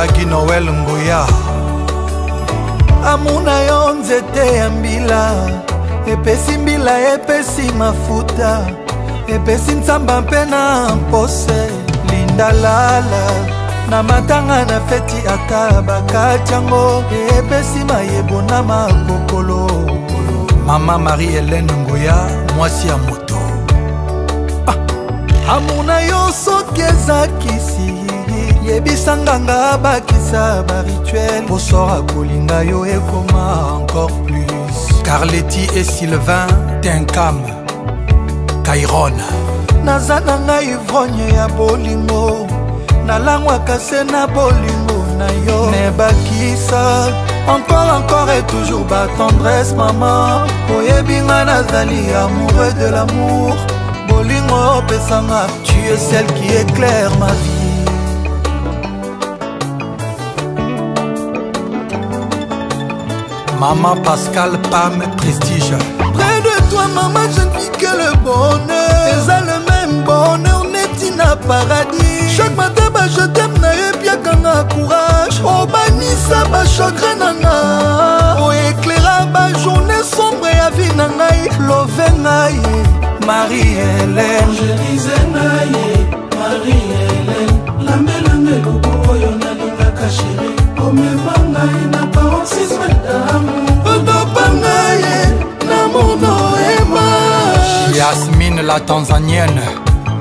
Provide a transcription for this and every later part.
ezalaki noel nguya amuna yo nzete ya mbila epesi mbila epesi mafuta epesi nzamba mpe na mpose lindalala na matanga na feti ata bakati yango epesi mayebo na makokolo mama marie helene nguya mwasi ya moto ah. amuna yo soki ezakisi yebisanga nga bakisa barituel bosora kolinga yo ekoma encore plus carleti et sylvain tinkam kairon naza na ngai ivrogne ya bolingo nalangwaka se na bolingo na yo me bakisa encore encore et toujours batendresse mama oyebi nga nazali amoureux de l'amour bolingo opesanga tu es celle qui éclaire ma vie Maman Pascal Pam Prestige Près de toi maman je ne vis que le bonheur eza le même bonheur neti na paradis chaque matin bajetem na yebiakanga courage obanisa oh, bachagre nanga oeklera oh, bajourne sombre ya vi na ngai love ngai marie helen la tanzanienne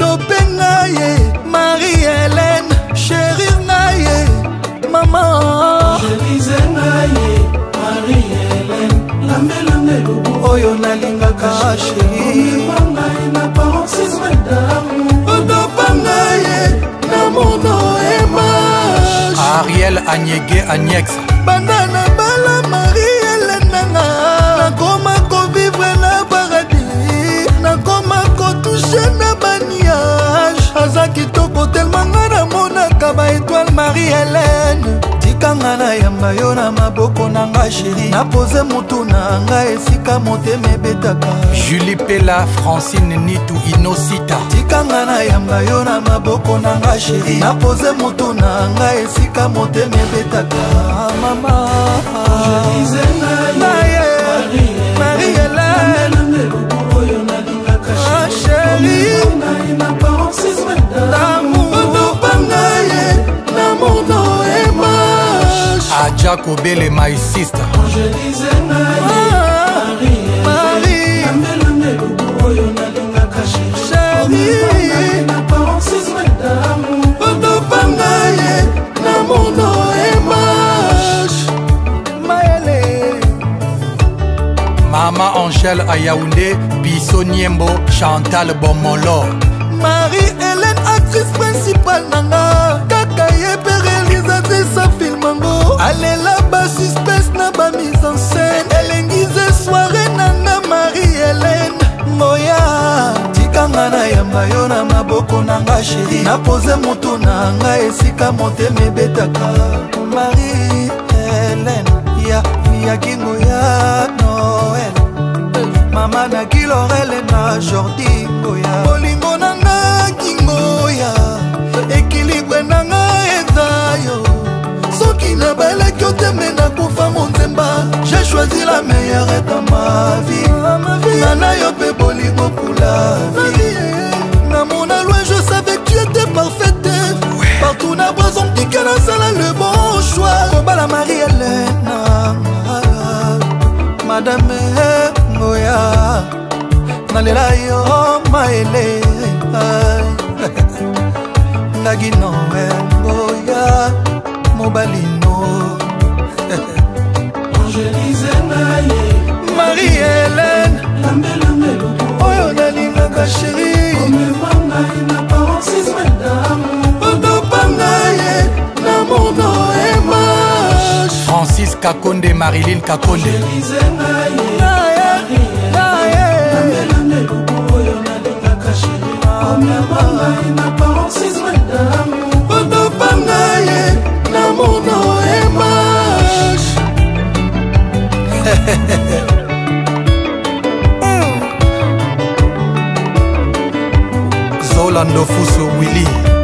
dopenga ye marie helene sherir nga ye mama Chérise, oyo nalingaka sheriodopanga ye na mono ema ariel anyege anyexe na yo na maboko na ngai sheri napoze motu na ngai esika motema ebetaka julie pela francine nitu inosita tikanga na yamba yo na maboko na ngai sheri napoze motu na ngai esika motema ebetaka ah, mama aja kobele my sister mama angèle ayaounde biso niembo chantal bomolo marie yo na maboko na nga sheri napoze motu na nga esika motema ebetaka marie helen ya yakingu ya noel mama na kilorele na jordi ngoya bolingo na nga kingoya ekilibre na nga eza yo soki na balaki otembe nakufa monzemba j'ai choisi la meilleure eta ma vie nana yo mpe bolingo pula madame ngoya nalela yo maele nagino ngoya mobali no kakonde marilyn kakonde kotopanga ye na mono emage Rolando Fuso Willy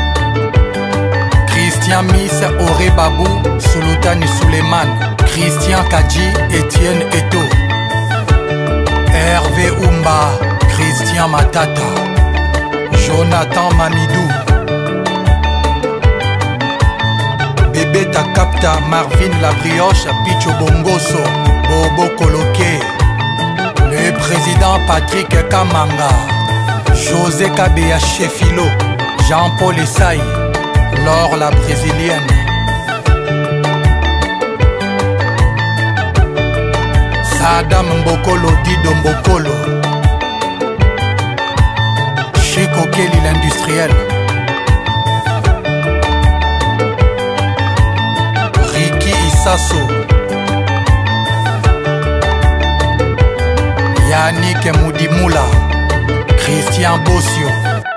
Amis, Auré Babou, Suleiman, Christian Kadji, Étienne Eto, Hervé Oumba, Christian Matata, Jonathan Mamidou, Bébé Takapta, Marvin La Brioche, Picho Bongoso, Bobo Koloké, le président Patrick Kamanga, José Kabea Chefilo, Jean-Paul Essaï. Laure la brésilienne. Sadam Mbokolo, Guido Mbokolo. Chico Kelly l'industriel. Ricky Issasso. Yannick Moudimoula. Christian Bossio.